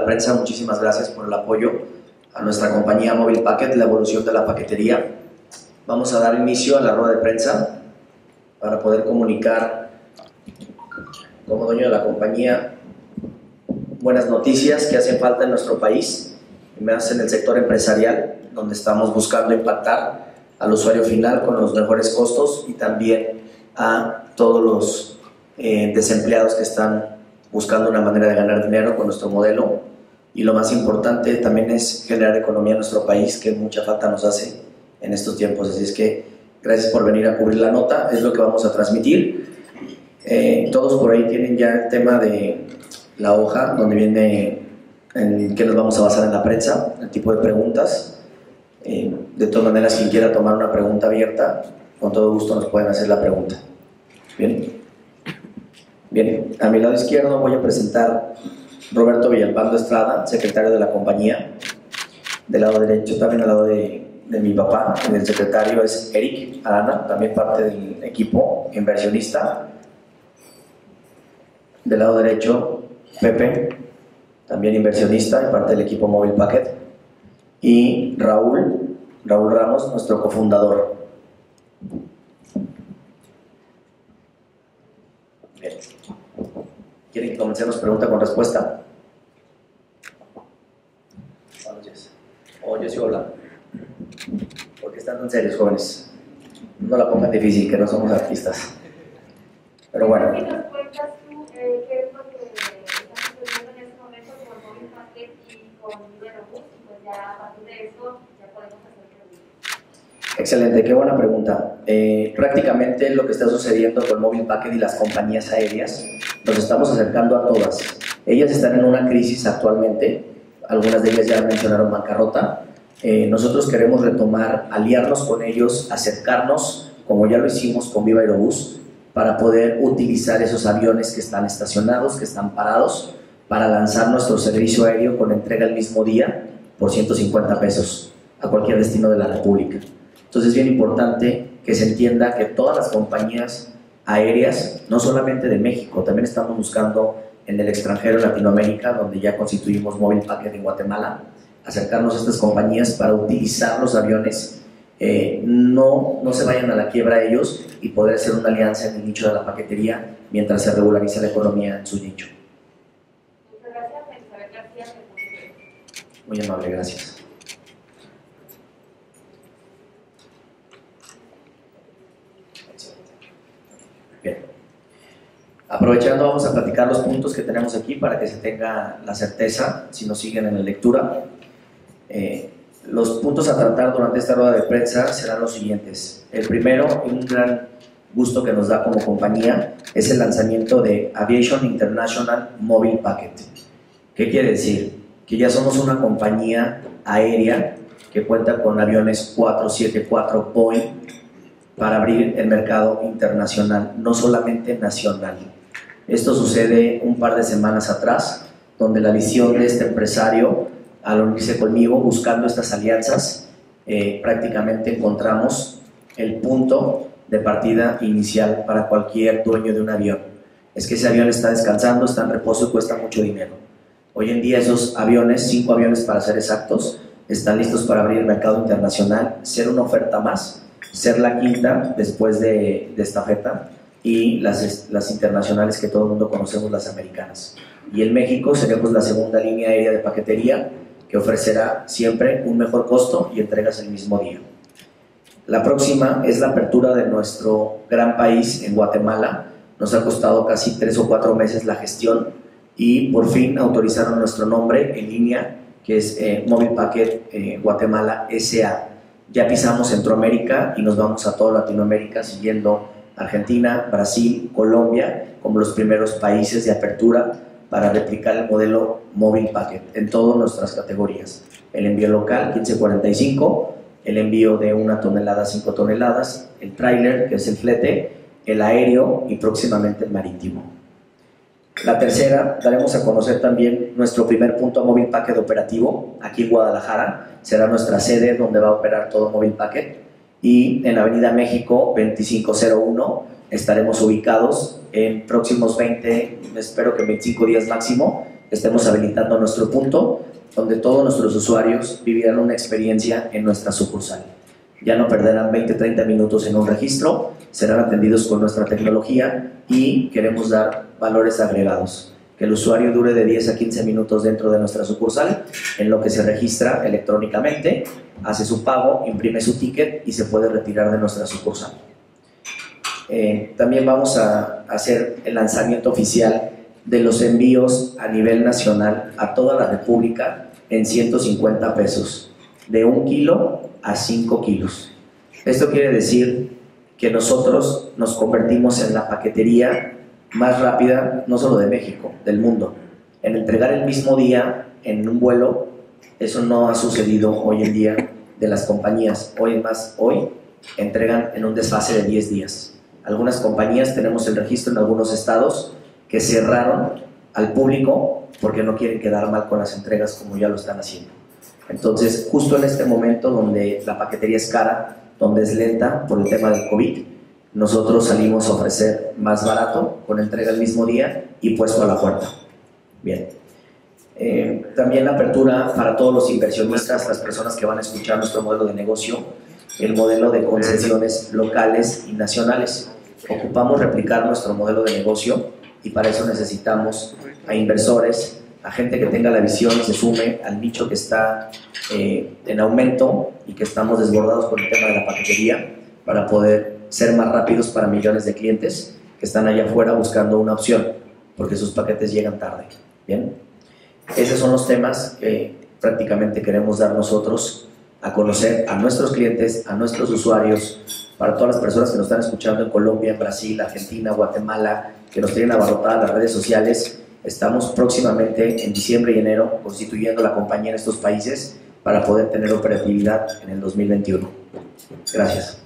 la prensa. Muchísimas gracias por el apoyo a nuestra compañía Mobile Packet, la evolución de la paquetería. Vamos a dar inicio a la rueda de prensa para poder comunicar como dueño de la compañía buenas noticias que hacen falta en nuestro país, más en el sector empresarial, donde estamos buscando impactar al usuario final con los mejores costos y también a todos los eh, desempleados que están buscando una manera de ganar dinero con nuestro modelo. Y lo más importante también es generar economía en nuestro país, que mucha falta nos hace en estos tiempos. Así es que gracias por venir a cubrir la nota, es lo que vamos a transmitir. Eh, todos por ahí tienen ya el tema de la hoja, donde viene en qué nos vamos a basar en la prensa, el tipo de preguntas. Eh, de todas maneras, quien quiera tomar una pregunta abierta, con todo gusto nos pueden hacer la pregunta. Bien. Bien, a mi lado izquierdo voy a presentar Roberto Villalpando Estrada, secretario de la compañía. Del lado derecho, también al lado de, mi papá, el secretario es Eric Arana, también parte del equipo inversionista. Del lado derecho, Pepe, también inversionista y parte del equipo Mobile Packet. Y Raúl, Raúl Ramos, nuestro cofundador. ¿Quieren que comencemos pregunta con respuesta? O yo sigo hablando. ¿Por qué están tan serios, jóvenes? No la pongan difícil, que no somos artistas. Pero bueno. Eh, ¿Qué es lo que estamos sucediendo en este momento con Móvil Packet y con Iberobús? Y pues ya a partir de eso ya podemos hacer preguntas. Excelente, qué buena pregunta. Eh, prácticamente lo que está sucediendo con Móvil Packet y las compañías aéreas nos estamos acercando a todas. Ellas están en una crisis actualmente, algunas de ellas ya mencionaron bancarrota. Eh, nosotros queremos retomar, aliarnos con ellos, acercarnos, como ya lo hicimos con Viva Aerobús, para poder utilizar esos aviones que están estacionados, que están parados, para lanzar nuestro servicio aéreo con entrega el mismo día por 150 pesos a cualquier destino de la República. Entonces es bien importante que se entienda que todas las compañías aéreas, no solamente de México, también estamos buscando en el extranjero, en Latinoamérica, donde ya constituimos Mobile Packet en Guatemala, acercarnos a estas compañías para utilizar los aviones, eh, no, no se vayan a la quiebra ellos y poder hacer una alianza en el nicho de la paquetería mientras se regulariza la economía en su nicho. Muy amable, gracias. Aprovechando, vamos a platicar los puntos que tenemos aquí para que se tenga la certeza, si nos siguen en la lectura. Eh, los puntos a tratar durante esta rueda de prensa serán los siguientes. El primero, un gran gusto que nos da como compañía, es el lanzamiento de Aviation International Mobile Packet. ¿Qué quiere decir? Que ya somos una compañía aérea que cuenta con aviones 474 Boeing para abrir el mercado internacional, no solamente nacional. Esto sucede un par de semanas atrás, donde la visión de este empresario, al unirse conmigo buscando estas alianzas, eh, prácticamente encontramos el punto de partida inicial para cualquier dueño de un avión. Es que ese avión está descansando, está en reposo y cuesta mucho dinero. Hoy en día esos aviones, cinco aviones para ser exactos, están listos para abrir el mercado internacional, ser una oferta más, ser la quinta después de, de esta oferta y las, las internacionales que todo el mundo conocemos, las americanas. Y en México seremos la segunda línea aérea de paquetería que ofrecerá siempre un mejor costo y entregas el mismo día. La próxima es la apertura de nuestro gran país en Guatemala. Nos ha costado casi tres o cuatro meses la gestión y por fin autorizaron nuestro nombre en línea, que es eh, Mobile Packet eh, Guatemala SA. Ya pisamos Centroamérica y nos vamos a toda Latinoamérica siguiendo Argentina, Brasil, Colombia como los primeros países de apertura para replicar el modelo Mobile Packet en todas nuestras categorías. El envío local 1545, el envío de una tonelada a 5 toneladas, el tráiler, que es el flete, el aéreo y próximamente el marítimo. La tercera, daremos a conocer también nuestro primer punto Mobile Packet operativo aquí en Guadalajara. Será nuestra sede donde va a operar todo Mobile Packet. Y en la Avenida México 2501 estaremos ubicados En próximos 20, espero que 25 días máximo, estemos habilitando nuestro punto donde todos nuestros usuarios vivirán una experiencia en nuestra sucursal. Ya no perderán 20, 30 minutos en un registro, serán atendidos con nuestra tecnología y queremos dar valores agregados. Que el usuario dure de 10 a 15 minutos dentro de nuestra sucursal, en lo que se registra electrónicamente, hace su pago, imprime su ticket y se puede retirar de nuestra sucursal. Eh, también vamos a hacer el lanzamiento oficial de los envíos a nivel nacional a toda la República en 150 pesos, de un kilo a 5 kilos. Esto quiere decir que nosotros nos convertimos en la paquetería más rápida, no solo de México, del mundo. En entregar el mismo día en un vuelo, eso no ha sucedido hoy en día de las compañías. Hoy más, hoy entregan en un desfase de 10 días. Algunas compañías tenemos el registro en algunos estados que cerraron al público porque no quieren quedar mal con las entregas como ya lo están haciendo. Entonces, justo en este momento donde la paquetería es cara, donde es lenta por el tema del COVID, nosotros salimos a ofrecer más barato con entrega el mismo día y puesto a la puerta. Bien. Eh, también la apertura para todos los inversionistas, las personas que van a escuchar nuestro modelo de negocio, el modelo de concesiones locales y nacionales. Ocupamos replicar nuestro modelo de negocio y para eso necesitamos a inversores, a gente que tenga la visión y se sume al nicho que está eh, en aumento y que estamos desbordados con el tema de la paquetería para poder ser más rápidos para millones de clientes que están allá afuera buscando una opción porque sus paquetes llegan tarde. Bien, esos son los temas que prácticamente queremos dar nosotros a conocer a nuestros clientes, a nuestros usuarios, para todas las personas que nos están escuchando en Colombia, Brasil, Argentina, Guatemala, que nos tienen abarrotadas las redes sociales. Estamos próximamente en diciembre y enero constituyendo la compañía en estos países para poder tener operatividad en el 2021. Gracias.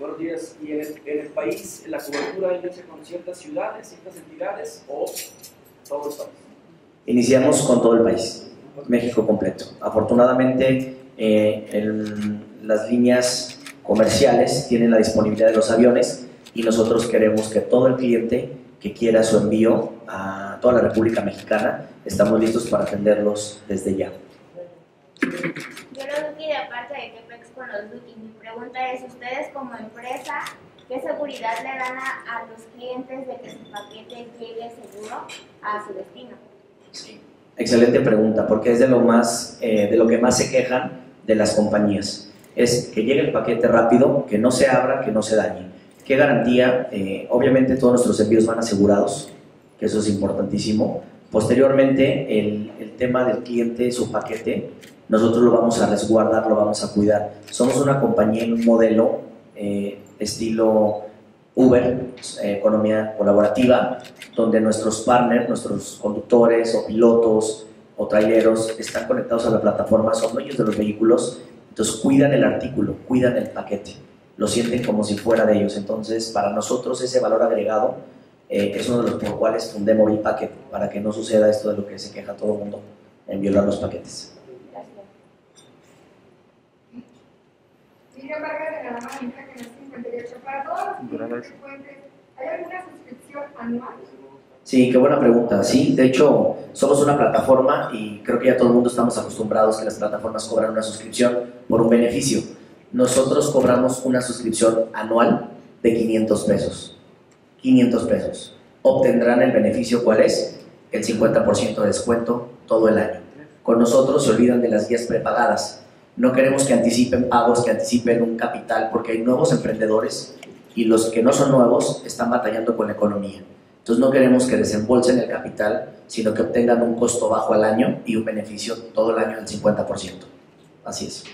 Buenos días. ¿Y en el, país la cobertura inicia con ciertas ciudades, ciertas entidades o todo el país? Iniciamos con todo el país. México completo. Afortunadamente, eh, las líneas comerciales tienen la disponibilidad de los aviones y nosotros queremos que todo el cliente que quiera su envío a toda la República Mexicana, estamos listos para atenderlos desde ya. Yo lo de aparte de Quepex con los Duki. Mi pregunta es, ¿ustedes como empresa qué seguridad le dan a, los clientes de que su paquete llegue seguro a su destino? Sí. Excelente pregunta, porque es de lo, más, eh, de lo que más se quejan de las compañías. Es que llegue el paquete rápido, que no se abra, que no se dañe. ¿Qué garantía? Eh, obviamente todos nuestros envíos van asegurados, que eso es importantísimo. Posteriormente, el, tema del cliente, su paquete, nosotros lo vamos a resguardar, lo vamos a cuidar. Somos una compañía en un modelo eh, estilo Uber, economía colaborativa, donde nuestros partners, nuestros conductores o pilotos o traileros están conectados a la plataforma, son dueños de los vehículos, entonces cuidan el artículo, cuidan el paquete, lo sienten como si fuera de ellos. Entonces, para nosotros ese valor agregado eh, es uno de los por cuales fundé Mobile Packet, para que no suceda esto de lo que se queja todo el mundo en violar los paquetes. Para todos los ¿hay alguna suscripción anual? Sí, qué buena pregunta. Sí, de hecho, somos una plataforma y creo que ya todo el mundo estamos acostumbrados que las plataformas cobran una suscripción por un beneficio. Nosotros cobramos una suscripción anual de 500 pesos. 500 pesos. Obtendrán el beneficio, ¿cuál es? El 50% de descuento todo el año. Con nosotros se olvidan de las guías prepagadas. No queremos que anticipen pagos, que anticipen un capital, porque hay nuevos emprendedores y los que no son nuevos están batallando con la economía. Entonces no queremos que desembolsen el capital, sino que obtengan un costo bajo al año y un beneficio todo el año del 50%. Así es.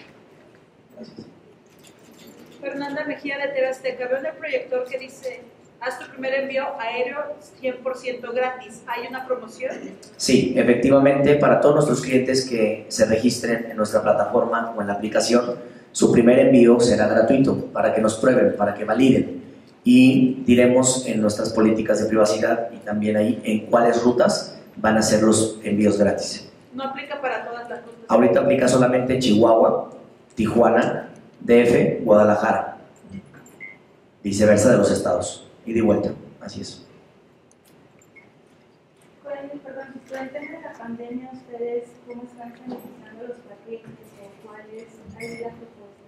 Fernanda Mejía de Terazteca, veo en el proyector que dice, haz tu primer envío aéreo 100% gratis. ¿Hay una promoción? Sí, efectivamente, para todos nuestros clientes que se registren en nuestra plataforma o en la aplicación, su primer envío será gratuito para que nos prueben, para que validen y diremos en nuestras políticas de privacidad y también ahí en cuáles rutas van a ser los envíos gratis. ¿No aplica para todas las rutas? Ahorita aplica solamente Chihuahua, Tijuana, DF, Guadalajara. viceversa de los estados. Y de vuelta, así es. Perdón, durante la pandemia, ¿ustedes cómo están los paquetes o cuáles hay la propuesta?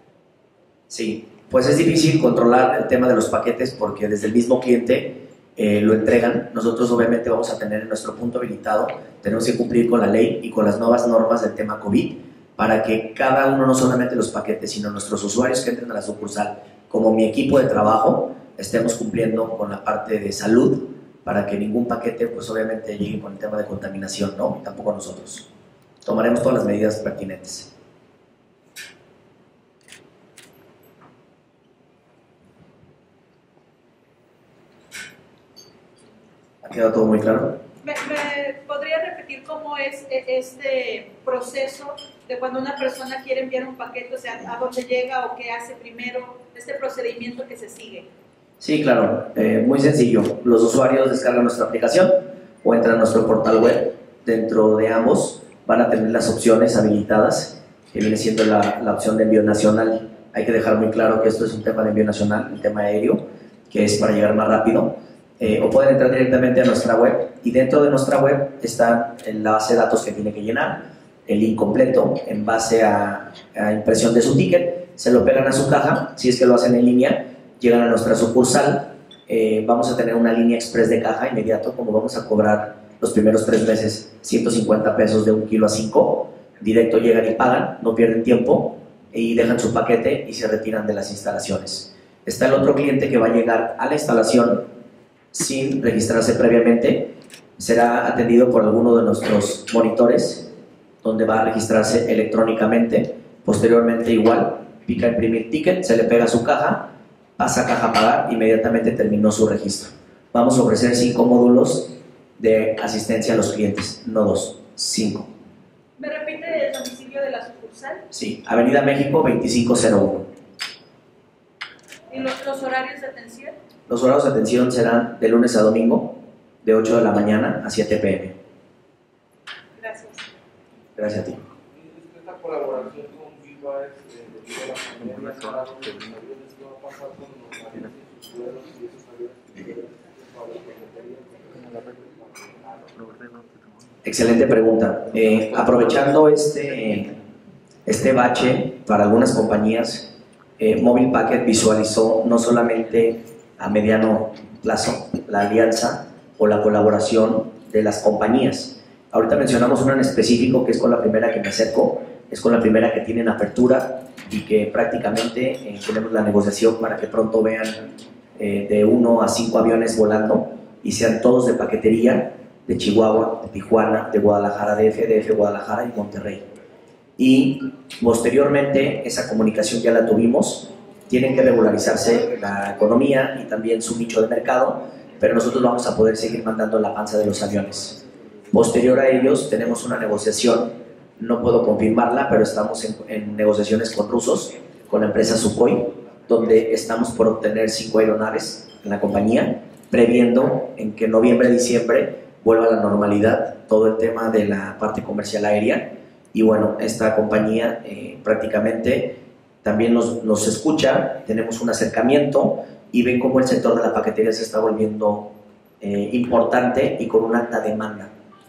Sí, pues es difícil controlar el tema de los paquetes porque desde el mismo cliente eh, lo entregan. Nosotros obviamente vamos a tener en nuestro punto habilitado, tenemos que cumplir con la ley y con las nuevas normas del tema COVID para que cada uno, no solamente los paquetes, sino nuestros usuarios que entren a la sucursal, como mi equipo de trabajo, estemos cumpliendo con la parte de salud para que ningún paquete, pues obviamente llegue con el tema de contaminación, ¿no? Y tampoco nosotros. Tomaremos todas las medidas pertinentes. ¿Ha quedado todo muy claro? ¿Me, podría repetir cómo es e- este proceso de cuando una persona quiere enviar un paquete, o sea, a dónde llega o qué hace primero, este procedimiento que se sigue? Sí, claro, eh, muy sencillo. Los usuarios descargan nuestra aplicación o entran a nuestro portal web. Dentro de ambos van a tener las opciones habilitadas, que viene siendo la, la opción de envío nacional. Hay que dejar muy claro que esto es un tema de envío nacional, un tema aéreo, que es para llegar más rápido. Eh, o pueden entrar directamente a nuestra web y dentro de nuestra web está la base de datos que tiene que llenar, el link completo en base a, a impresión de su ticket, se lo pegan a su caja, si es que lo hacen en línea, llegan a nuestra sucursal, eh, vamos a tener una línea express de caja inmediato, como vamos a cobrar los primeros tres meses 150 pesos de un kilo a 5, directo llegan y pagan, no pierden tiempo y dejan su paquete y se retiran de las instalaciones. Está el otro cliente que va a llegar a la instalación sin registrarse previamente, será atendido por alguno de nuestros monitores, donde va a registrarse electrónicamente. Posteriormente igual, pica imprimir ticket, se le pega su caja, pasa a caja a pagar, inmediatamente terminó su registro. Vamos a ofrecer cinco módulos de asistencia a los clientes, no dos, cinco. ¿Me repite el domicilio de la sucursal Sí, Avenida México 2501. y los, los horarios de atención? Los horarios de atención serán de lunes a domingo, de 8 de la mañana a 7 pm. Gracias. Gracias a ti. Esta colaboración con Viva es eh, debido a la pandemia, para los aviones, ¿qué va a pasar con los aviones y sus vuelos y esos aviones que ustedes para la Excelente pregunta. Eh, aprovechando este, este bache para algunas compañías, eh, Mobile Packet visualizó no solamente a mediano plazo la alianza o la colaboración de las compañías. Ahorita mencionamos una en específico que es con la primera que me acerco, es con la primera que tienen apertura y que prácticamente eh, tenemos la negociación para que pronto vean eh, de uno a cinco aviones volando y sean todos de paquetería de Chihuahua, de Tijuana, de Guadalajara, DF, DF, Guadalajara y Monterrey. Y posteriormente esa comunicación ya la tuvimos, tienen que regularizarse la economía y también su nicho de mercado, pero nosotros vamos a poder seguir mandando la panza de los aviones. Posterior a ellos tenemos una negociación, no puedo confirmarla, pero estamos en, negociaciones con rusos, con la empresa Sukhoi, donde estamos por obtener cinco aeronaves en la compañía, previendo en que en noviembre, diciembre vuelva a la normalidad todo el tema de la parte comercial aérea. Y bueno, esta compañía eh, prácticamente también nos, nos, escucha, tenemos un acercamiento y ven cómo el sector de la paquetería se está volviendo eh, importante y con una alta demanda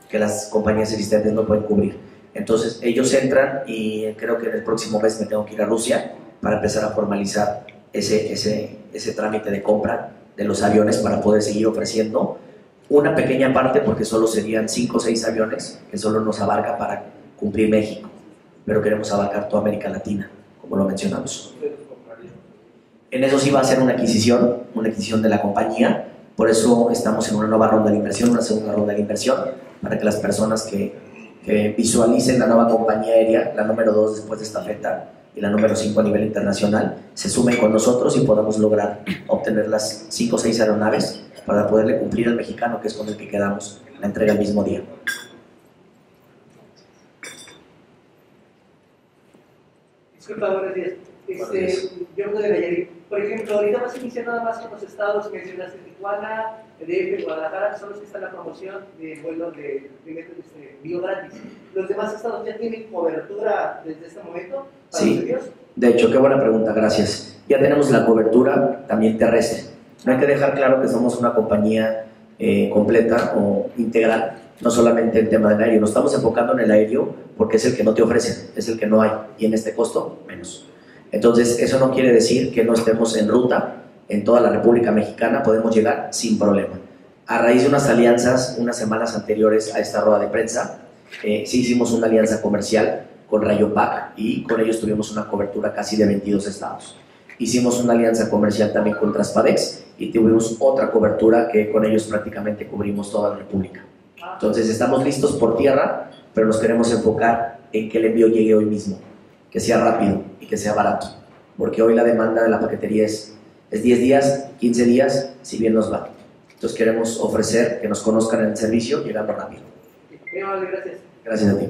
que las compañías existentes no pueden cubrir. Entonces ellos entran y creo que en el próximo mes me tengo que ir a Rusia para empezar a formalizar ese, ese, ese trámite de compra de los aviones para poder seguir ofreciendo. Una pequeña parte porque solo serían 5 o 6 aviones que solo nos abarca para cumplir México, pero queremos abarcar toda América Latina, como lo mencionamos. En eso sí va a ser una adquisición, una adquisición de la compañía, por eso estamos en una nueva ronda de inversión, una segunda ronda de inversión, para que las personas que, que visualicen la nueva compañía aérea, la número 2 después de esta feta y la número 5 a nivel internacional, se sumen con nosotros y podamos lograr obtener las 5 o 6 aeronaves para poderle cumplir al mexicano, que es con el que quedamos, la entrega el mismo día. Disculpa, buenos días. Este, yo vengo de Nayarit. Por ejemplo, ahorita vas a iniciar nada más con los estados, mencionaste Tijuana, DF, Guadalajara, son los que están en la promoción de vuelos de, de, este, bio gratis. ¿Los demás estados ya tienen cobertura desde este momento para Sí. los? De hecho, qué buena pregunta, gracias. Ya tenemos la cobertura también terrestre. No hay que dejar claro que somos una compañía eh, completa o integral, no solamente en tema del aéreo. Nos estamos enfocando en el aéreo porque es el que no te ofrecen, es el que no hay. Y en este costo, menos. Entonces, eso no quiere decir que no estemos en ruta en toda la República Mexicana, podemos llegar sin problema. A raíz de unas alianzas, unas semanas anteriores a esta rueda de prensa, eh, sí hicimos una alianza comercial con Rayo Pac y con ellos tuvimos una cobertura casi de 22 estados. Hicimos una alianza comercial también con Traspadex y tuvimos otra cobertura que con ellos prácticamente cubrimos toda la República. Entonces estamos listos por tierra, pero nos queremos enfocar en que el envío llegue hoy mismo, que sea rápido y que sea barato, porque hoy la demanda de la paquetería es, es 10 días, 15 días, si bien nos va. Entonces queremos ofrecer que nos conozcan en el servicio llegando rápido. Gracias. Gracias a ti.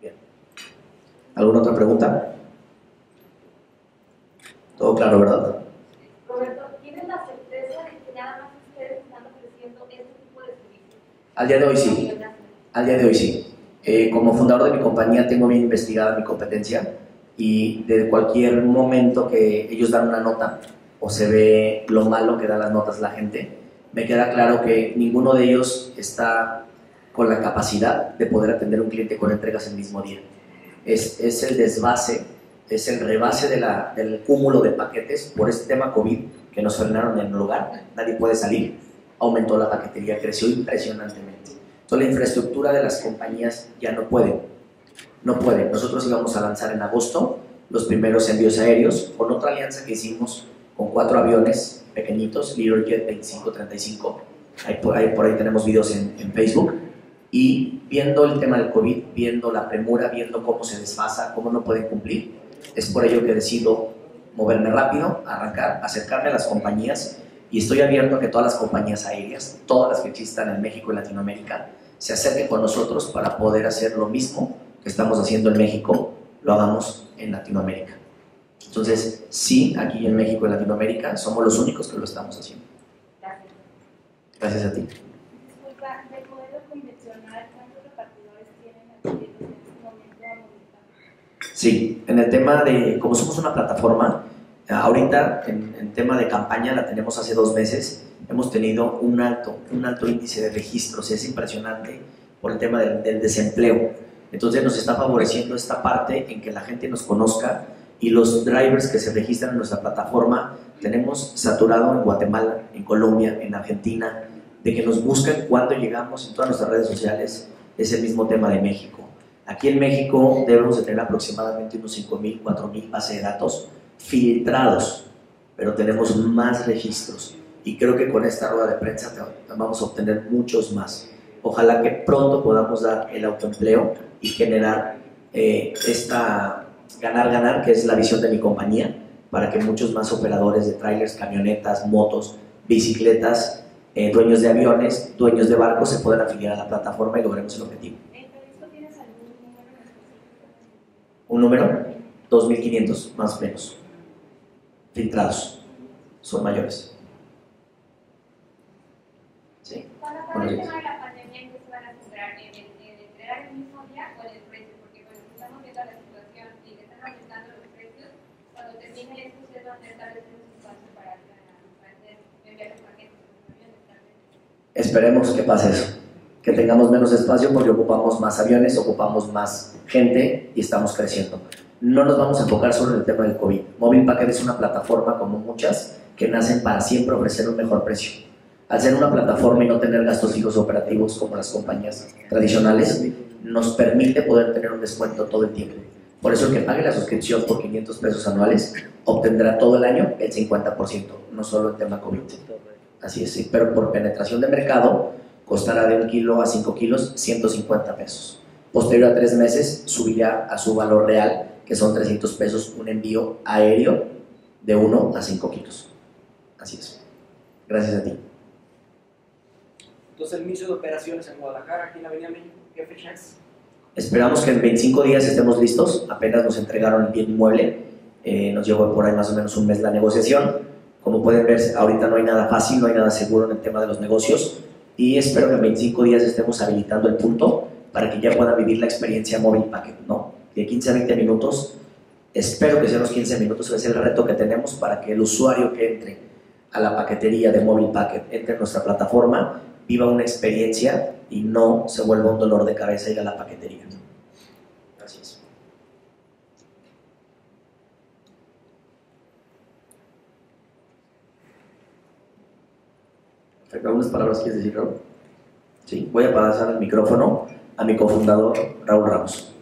Bien. ¿Alguna otra pregunta? Todo claro, ¿verdad? Roberto, ¿tienen la certeza de que nada más ustedes están ofreciendo este tipo de servicios? Al día de hoy sí. Al día de hoy sí. Eh, como fundador de mi compañía tengo bien investigada mi competencia y de cualquier momento que ellos dan una nota o se ve lo malo que dan las notas la gente, me queda claro que ninguno de ellos está con la capacidad de poder atender un cliente con entregas el mismo día. Es, es el desvase, es el rebase de la, del cúmulo de paquetes por este tema COVID que nos frenaron en el lugar, nadie puede salir, aumentó la paquetería, creció impresionantemente. Entonces la infraestructura de las compañías ya no puede, no puede. Nosotros íbamos a lanzar en agosto los primeros envíos aéreos con otra alianza que hicimos con cuatro aviones pequeñitos, Learjet 2535. Ahí por, ahí por ahí tenemos videos en, en Facebook. Y viendo el tema del COVID, viendo la premura, viendo cómo se desfasa, cómo no pueden cumplir, es por ello que decido moverme rápido, arrancar, acercarme a las compañías y estoy abierto a que todas las compañías aéreas, todas las que existan en México y Latinoamérica, se acerquen con nosotros para poder hacer lo mismo que estamos haciendo en México, lo hagamos en Latinoamérica. Entonces, sí, aquí en México y Latinoamérica somos los únicos que lo estamos haciendo. Gracias. Gracias a ti. Disculpa, del modelo convencional, ¿cuántos repartidores tienen atendidos en este momento? Sí, en el tema de, como somos una plataforma, ahorita en, tema de campaña la tenemos hace dos meses, hemos tenido un alto, un alto índice de registros, es impresionante por el tema del, del desempleo. Entonces nos está favoreciendo esta parte en que la gente nos conozca y los drivers que se registran en nuestra plataforma tenemos saturado en Guatemala, en Colombia, en Argentina, de que nos buscan cuando llegamos en todas nuestras redes sociales, es el mismo tema de México. Aquí en México debemos de tener aproximadamente unos 5.000, 4.000 bases de datos filtrados, pero tenemos más registros y creo que con esta rueda de prensa vamos a obtener muchos más. Ojalá que pronto podamos dar el autoempleo y generar eh, esta ganar, ganar, que es la visión de mi compañía, para que muchos más operadores de trailers, camionetas, motos, bicicletas, eh, dueños de aviones, dueños de barcos se puedan afiliar a la plataforma y logremos el objetivo. Un número, 2.500 más o menos, filtrados, son mayores. Sí. Cuando acaba el tema de la pandemia, ¿en qué se van a centrar? ¿En, el- en entregar el mismo día o en el precio? Porque si estamos viendo la situación y que están aumentando los precios, cuando termine esto, ustedes van a tener tal vez menos espacio para, enviar los paquetes. Esperemos que pase eso, que tengamos menos espacio porque ocupamos más aviones, ocupamos más gente y estamos creciendo. No nos vamos a enfocar solo en el tema del COVID. Mobile Packet es una plataforma como muchas que nacen para siempre ofrecer un mejor precio. Al ser una plataforma y no tener gastos fijos operativos como las compañías tradicionales, nos permite poder tener un descuento todo el tiempo. Por eso el que pague la suscripción por 500 pesos anuales obtendrá todo el año el 50%, no solo el tema COVID. Así es, pero por penetración de mercado costará de un kilo a 5 kilos 150 pesos. Posterior a tres meses subirá a su valor real, que son 300 pesos un envío aéreo de 1 a 5 kilos. Así es. Gracias a ti. Entonces, el inicio de operaciones en Guadalajara, aquí en la Avenida México, ¿qué fecha es? Esperamos que en 25 días estemos listos. Apenas nos entregaron el bien inmueble. Eh, nos llevó por ahí más o menos un mes la negociación. Como pueden ver, ahorita no hay nada fácil, no hay nada seguro en el tema de los negocios. Y espero que en 25 días estemos habilitando el punto para que ya puedan vivir la experiencia móvil packet, ¿no? De 15 a 20 minutos. Espero que sean los 15 minutos, es el reto que tenemos para que el usuario que entre a la paquetería de móvil packet, entre en nuestra plataforma, viva una experiencia y no se vuelva un dolor de cabeza ir a la paquetería. Gracias. ¿Algunas palabras quieres decir, Raúl? Sí, voy a pasar el micrófono a mi cofundador, Raúl Ramos.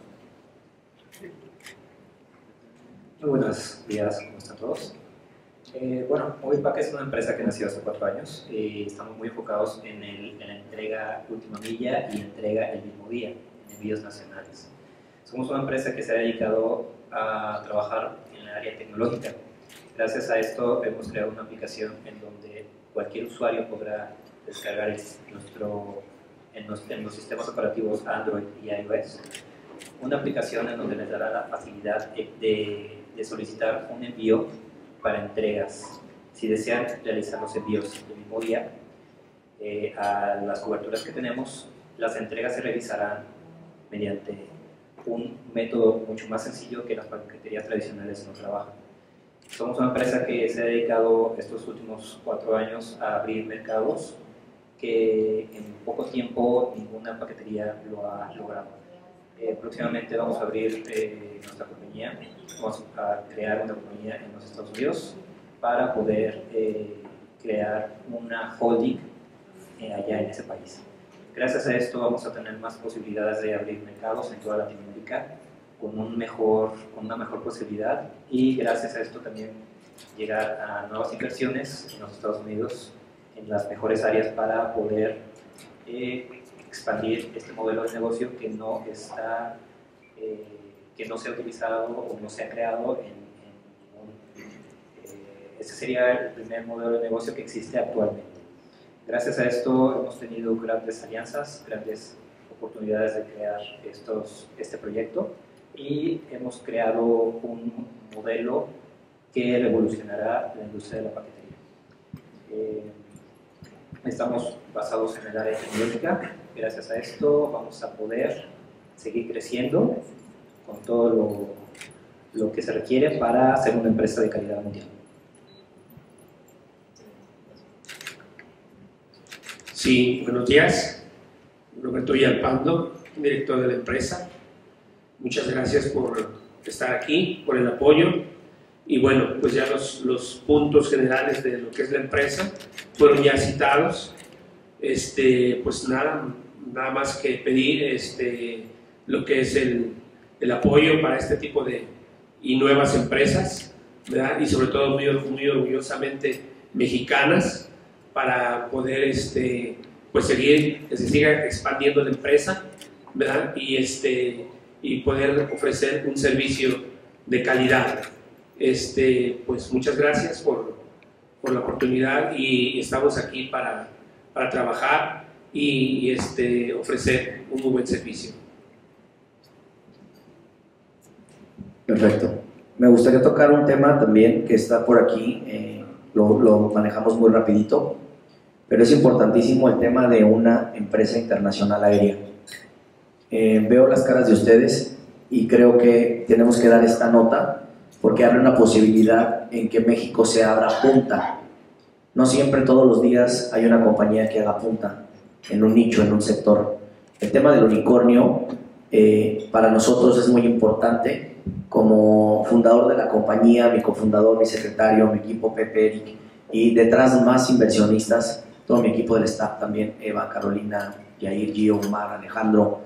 Muy buenos días, ¿cómo están todos? Eh, bueno, Movipack es una empresa que nació hace cuatro años y estamos muy enfocados en, el, en la entrega última milla y entrega el mismo día en envíos nacionales. Somos una empresa que se ha dedicado a trabajar en el área tecnológica. Gracias a esto hemos creado una aplicación en donde cualquier usuario podrá descargar nuestro, en, los, en los sistemas operativos Android y iOS una aplicación en donde les dará la facilidad de, de solicitar un envío para entregas. Si desean realizar los envíos del mismo día eh, a las coberturas que tenemos, las entregas se realizarán mediante un método mucho más sencillo que las paqueterías tradicionales no trabajan. Somos una empresa que se ha dedicado estos últimos cuatro años a abrir mercados que en poco tiempo ninguna paquetería lo ha logrado. Eh, próximamente vamos a abrir eh, nuestra compañía, vamos a crear una compañía en los Estados Unidos para poder eh, crear una holding eh, allá en ese país. Gracias a esto vamos a tener más posibilidades de abrir mercados en toda Latinoamérica con, un mejor, con una mejor posibilidad y gracias a esto también llegar a nuevas inversiones en los Estados Unidos en las mejores áreas para poder eh, expandir este modelo de negocio que no está eh, que no se ha utilizado o no se ha creado en, en ningún eh, ese sería el primer modelo de negocio que existe actualmente gracias a esto hemos tenido grandes alianzas grandes oportunidades de crear estos, este proyecto y hemos creado un modelo que revolucionará la industria de la paquetería. Eh, estamos basados en el área tecnológica. Gracias a esto vamos a poder seguir creciendo con todo lo, lo que se requiere para ser una empresa de calidad mundial. Sí, buenos días. Roberto Villalpando, director de la empresa. Muchas gracias por estar aquí, por el apoyo. Y bueno, pues ya los, los puntos generales de lo que es la empresa fueron ya citados. Este, pues nada, nada más que pedir este, lo que es el, el apoyo para este tipo de y nuevas empresas, ¿verdad? y sobre todo muy, muy orgullosamente mexicanas, para poder este, pues seguir, que se siga expandiendo la empresa ¿verdad? Y, este, y poder ofrecer un servicio de calidad. Este, pues muchas gracias por, por la oportunidad y estamos aquí para, para trabajar y, y este, ofrecer un buen servicio. Perfecto. Me gustaría tocar un tema también que está por aquí, eh, lo, lo, manejamos muy rapidito, pero es importantísimo el tema de una empresa internacional aérea. Eh, veo las caras de ustedes y creo que tenemos que dar esta nota porque abre una posibilidad en que México se abra punta. No siempre todos los días hay una compañía que haga punta en un nicho, en un sector. El tema del unicornio eh, para nosotros es muy importante como fundador de la compañía, mi cofundador, mi secretario, mi equipo Pepe Eric y detrás más inversionistas, todo mi equipo del staff también, Eva, Carolina, Yair, Gio, Omar, Alejandro,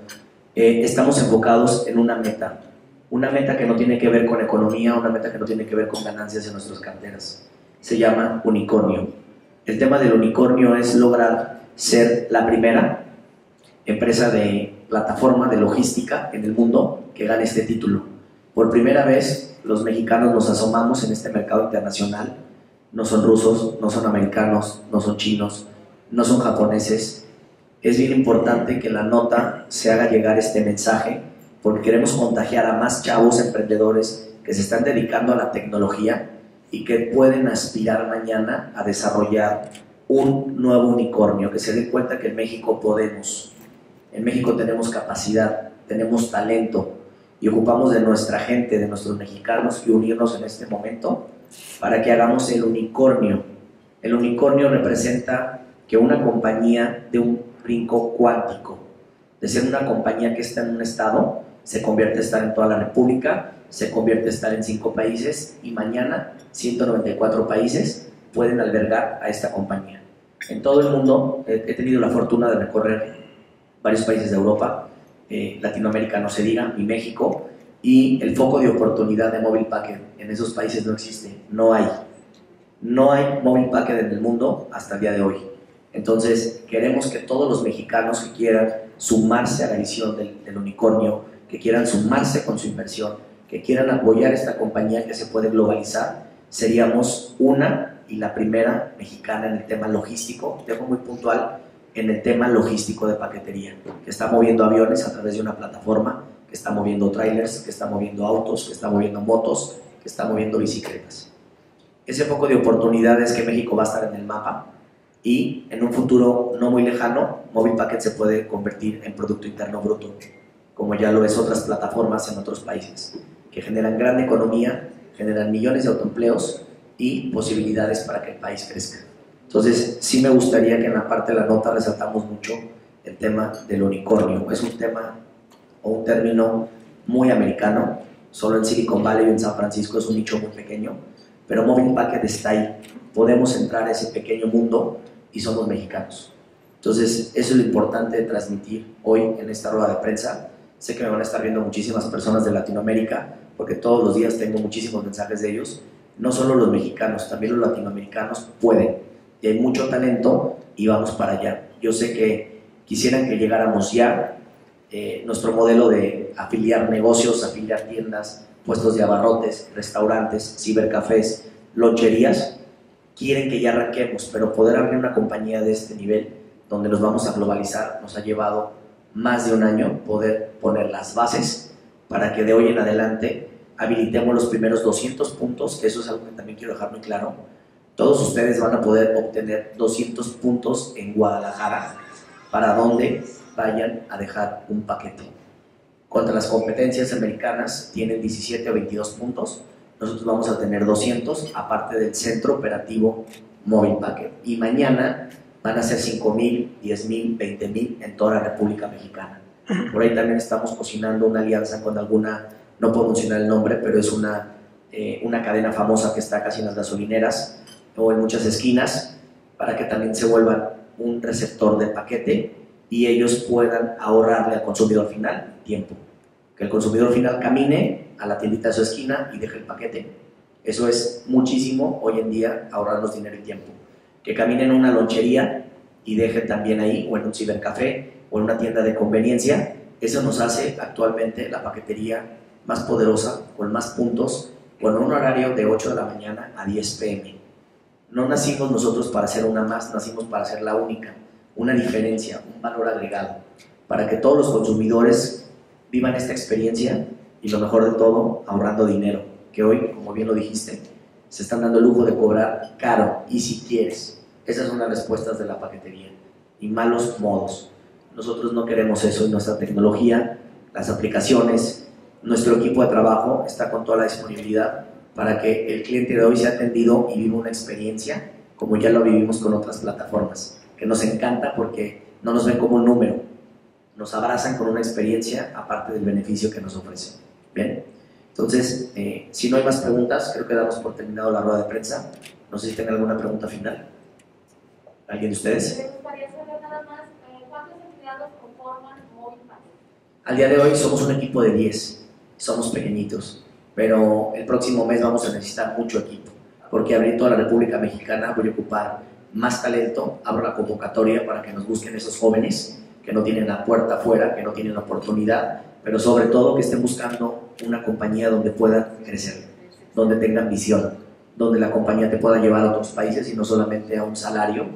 eh, estamos enfocados en una meta, una meta que no tiene que ver con economía, una meta que no tiene que ver con ganancias en nuestras carteras. Se llama unicornio. El tema del unicornio es lograr ser la primera empresa de plataforma de logística en el mundo que gane este título. Por primera vez, los mexicanos nos asomamos en este mercado internacional. No son rusos, no son americanos, no son chinos, no son japoneses. es bien importante que la nota se haga llegar este mensaje porque queremos contagiar a más chavos emprendedores que se están dedicando a la tecnología y que pueden aspirar mañana a desarrollar un nuevo unicornio, que se den cuenta que en México podemos, en México tenemos capacidad, tenemos talento y ocupamos de nuestra gente, de nuestros mexicanos y unirnos en este momento para que hagamos el unicornio. El unicornio representa que una compañía de un brinco cuántico, de ser una compañía que está en un estado, se convierte a estar en toda la República, se convierte a estar en cinco países y mañana 194 países pueden albergar a esta compañía. En todo el mundo he, tenido la fortuna de recorrer varios países de Europa, eh, Latinoamérica no se diga, y México, y el foco de oportunidad de Mobile Packet en esos países no existe, no hay. No hay Mobile Packet en el mundo hasta el día de hoy. Entonces, queremos que todos los mexicanos que quieran sumarse a la visión del unicornio, que quieran sumarse con su inversión, que quieran apoyar esta compañía que se puede globalizar, seríamos una y la primera mexicana en el tema logístico, tema muy puntual, en el tema logístico de paquetería, que está moviendo aviones a través de una plataforma, que está moviendo trailers, que está moviendo autos, que está moviendo motos, que está moviendo bicicletas. Ese poco de oportunidades que México va a estar en el mapa y en un futuro no muy lejano, Mobile Packet se puede convertir en Producto Interno Bruto, como ya lo es otras plataformas en otros países, que generan gran economía, generan millones de autoempleos y posibilidades para que el país crezca. Entonces, sí me gustaría que en la parte de la nota resaltamos mucho el tema del unicornio. Es un tema o un término muy americano, solo en Silicon Valley o en San Francisco es un nicho muy pequeño, pero Mobile Packet está ahí. Podemos entrar a ese pequeño mundo y somos mexicanos. Entonces, eso es lo importante de transmitir hoy en esta rueda de prensa. Sé que me van a estar viendo muchísimas personas de Latinoamérica, porque todos los días tengo muchísimos mensajes de ellos. No solo los mexicanos, también los latinoamericanos pueden. Hay mucho talento y vamos para allá. Yo sé que quisieran que llegáramos ya. Eh, nuestro modelo de afiliar negocios, afiliar tiendas, puestos de abarrotes, restaurantes, cibercafés, loncherías, quieren que ya arranquemos, pero poder abrir una compañía de este nivel, donde nos vamos a globalizar, nos ha llevado más de un año poder poner las bases para que de hoy en adelante habilitemos los primeros 200 puntos, que eso es algo que también quiero dejar muy claro. Todos ustedes van a poder obtener 200 puntos en Guadalajara para donde vayan a dejar un paquete. Contra las competencias americanas tienen 17 o 22 puntos, nosotros vamos a tener 200, aparte del centro operativo Mobile Packet. Y mañana van a ser 5.000, 10.000, 20.000 en toda la República Mexicana. Por ahí también estamos cocinando una alianza con alguna, no puedo mencionar el nombre, pero es una, eh, una cadena famosa que está casi en las gasolineras o en muchas esquinas, para que también se vuelvan un receptor de paquete y ellos puedan ahorrarle al consumidor final tiempo. Que el consumidor final camine a la tiendita de su esquina y deje el paquete. Eso es muchísimo hoy en día ahorrarnos dinero y tiempo. Que caminen a una lonchería y dejen también ahí, o en un cibercafé, o en una tienda de conveniencia. Eso nos hace actualmente la paquetería más poderosa, con más puntos, con un horario de 8 de la mañana a 10 pm. No nacimos nosotros para ser una más, nacimos para ser la única, una diferencia, un valor agregado, para que todos los consumidores vivan esta experiencia y lo mejor de todo, ahorrando dinero, que hoy, como bien lo dijiste, se están dando el lujo de cobrar caro y si quieres. Esas son las respuestas de la paquetería y malos modos. Nosotros no queremos eso y nuestra tecnología, las aplicaciones, nuestro equipo de trabajo está con toda la disponibilidad para que el cliente de hoy sea atendido y viva una experiencia como ya lo vivimos con otras plataformas, que nos encanta porque no nos ven como un número, nos abrazan con una experiencia aparte del beneficio que nos ofrecen. Bien, entonces, eh, si no hay más preguntas, creo que damos por terminado la rueda de prensa. No sé si tienen alguna pregunta final. ¿Alguien de ustedes? Me gustaría saber nada más eh, cuántos empleados conforman. Al día de hoy somos un equipo de 10, somos pequeñitos, pero el próximo mes vamos a necesitar mucho equipo, porque abrir toda la República Mexicana voy a ocupar más talento, abro la convocatoria para que nos busquen esos jóvenes que no tienen la puerta afuera, que no tienen la oportunidad, pero sobre todo que estén buscando una compañía donde puedan crecer, donde tengan visión, donde la compañía te pueda llevar a otros países y no solamente a un salario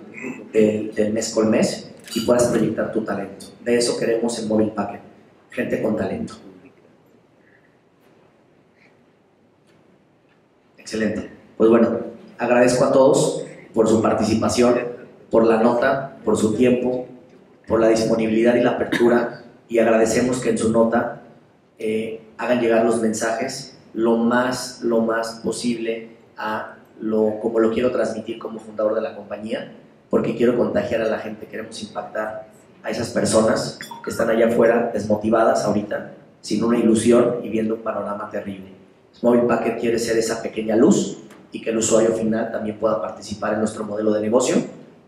del, del mes con mes, y puedas proyectar tu talento. De eso queremos en Mobile Packet, gente con talento. Excelente. Pues bueno, agradezco a todos por su participación, por la nota, por su tiempo, por la disponibilidad y la apertura y agradecemos que en su nota eh, hagan llegar los mensajes lo más, lo más posible a lo, como lo quiero transmitir como fundador de la compañía, porque quiero contagiar a la gente, queremos impactar a esas personas que están allá afuera desmotivadas ahorita, sin una ilusión y viendo un panorama terrible. Mobile Packet quiere ser esa pequeña luz y que el usuario final también pueda participar en nuestro modelo de negocio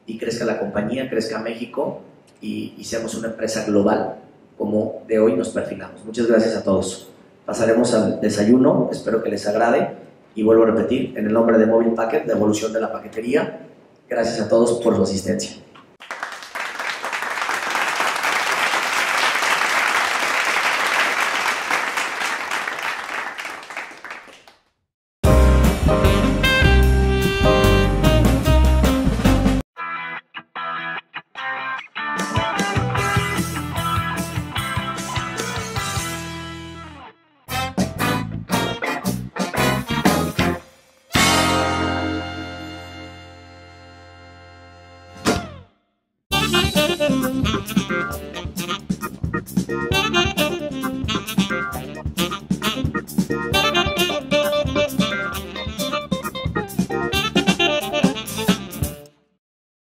y crezca la compañía, crezca México y, seamos una empresa global como de hoy nos perfilamos. Muchas gracias a todos. Pasaremos al desayuno, espero que les agrade y vuelvo a repetir, en el nombre de Mobile Packet, de evolución de la paquetería, gracias a todos por su asistencia.